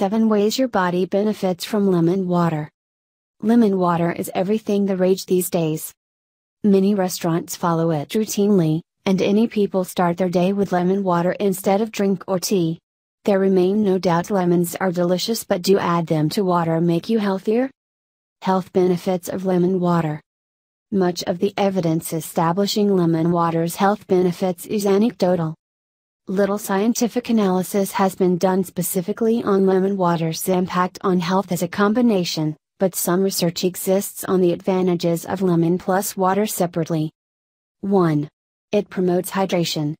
7 Ways Your Body Benefits from Lemon Water. Lemon water is everything the rage these days. Many restaurants follow it routinely, and any people start their day with lemon water instead of drink or tea. There remain no doubt lemons are delicious, but do add them to water make you healthier? Health benefits of lemon water. Much of the evidence establishing lemon water's health benefits is anecdotal. Little scientific analysis has been done specifically on lemon water's impact on health as a combination, but some research exists on the advantages of lemon plus water separately. 1. It promotes hydration.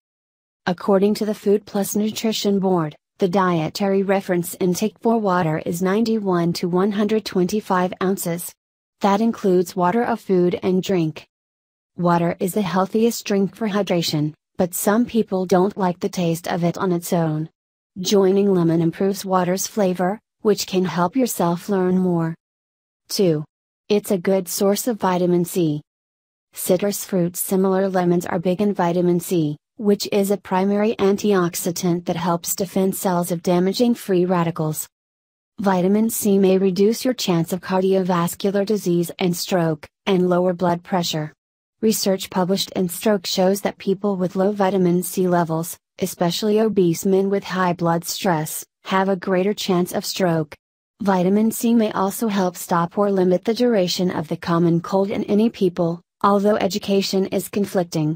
According to the Food Plus Nutrition Board, the dietary reference intake for water is 91 to 125 ounces. That includes water of food and drink. Water is the healthiest drink for hydration but some people don't like the taste of it on its own. Joining lemon improves water's flavor, which can help yourself learn more. 2. It's a good source of vitamin C. Citrus fruits similar lemons are big in vitamin C, which is a primary antioxidant that helps defend cells of damaging free radicals. Vitamin C may reduce your chance of cardiovascular disease and stroke, and lower blood pressure. Research published in Stroke shows that people with low vitamin C levels, especially obese men with high blood stress, have a greater chance of stroke. Vitamin C may also help stop or limit the duration of the common cold in any people, although education is conflicting.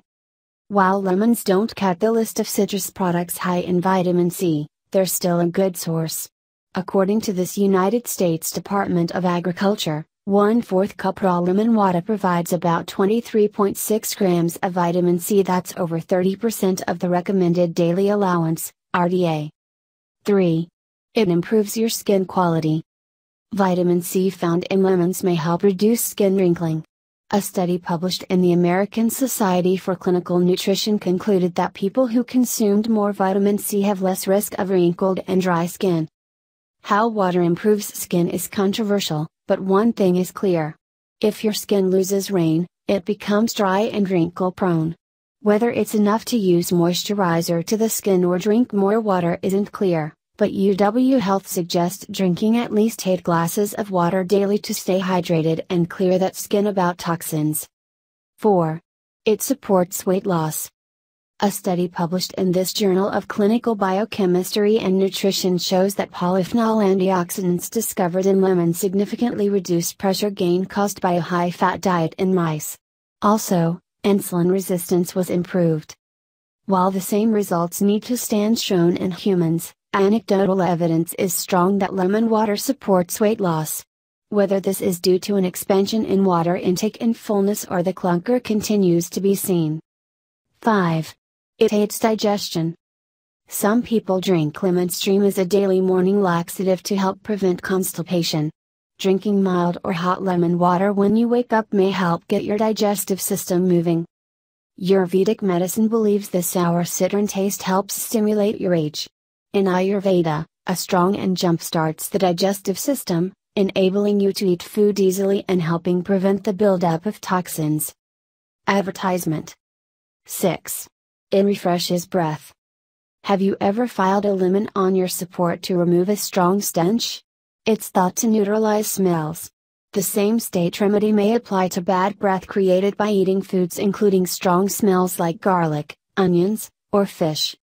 While lemons don't cut the list of citrus products high in vitamin C, they're still a good source. According to this United States Department of Agriculture, one fourth cup raw lemon water provides about 23.6 grams of vitamin C, that's over 30% of the recommended daily allowance, RDA. 3. It improves your skin quality. Vitamin C found in lemons may help reduce skin wrinkling. A study published in the American Society for Clinical Nutrition concluded that people who consumed more vitamin C have less risk of wrinkled and dry skin. How water improves skin is controversial, but one thing is clear. If your skin loses rain, it becomes dry and wrinkle prone. Whether it's enough to use moisturizer to the skin or drink more water isn't clear, but UW Health suggests drinking at least 8 glasses of water daily to stay hydrated and clear that skin about toxins. 4. It supports weight loss. A study published in this Journal of Clinical Biochemistry and Nutrition shows that polyphenol antioxidants discovered in lemons significantly reduce pressure gain caused by a high fat diet in mice. Also, insulin resistance was improved. While the same results need to stand shown in humans, anecdotal evidence is strong that lemon water supports weight loss. Whether this is due to an expansion in water intake and fullness or the clunker continues to be seen. 5. It aids digestion. Some people drink lemon stream as a daily morning laxative to help prevent constipation. Drinking mild or hot lemon water when you wake up may help get your digestive system moving. Ayurvedic medicine believes the sour citron taste helps stimulate your age. In Ayurveda, a strong and jump starts the digestive system, enabling you to eat food easily and helping prevent the buildup of toxins. Advertisement 6. It refreshes breath. Have you ever filed a lemon on your support to remove a strong stench? It's thought to neutralize smells. The same state remedy may apply to bad breath created by eating foods including strong smells like garlic, onions, or fish.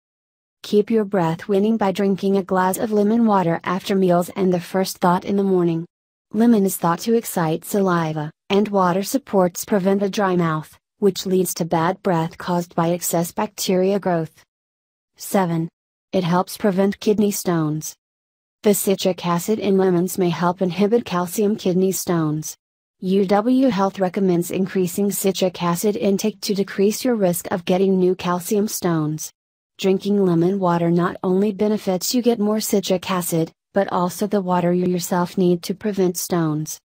Keep your breath winning by drinking a glass of lemon water after meals and the first thought in the morning. Lemon is thought to excite saliva, and water supports prevent a dry mouth which leads to bad breath caused by excess bacteria growth. 7. It helps prevent kidney stones. The citric acid in lemons may help inhibit calcium kidney stones. UW Health recommends increasing citric acid intake to decrease your risk of getting new calcium stones. Drinking lemon water not only benefits you get more citric acid, but also the water you yourself need to prevent stones.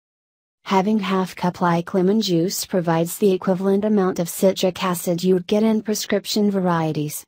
Having half cup like lemon juice provides the equivalent amount of citric acid you'd get in prescription varieties.